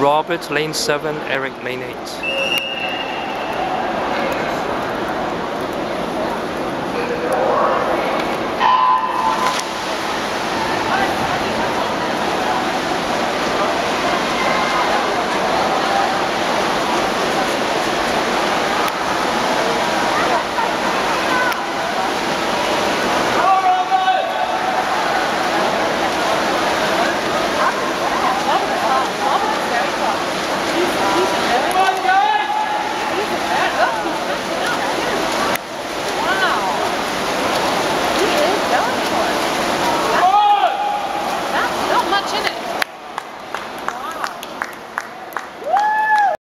Robert lane 7, Eric lane 8.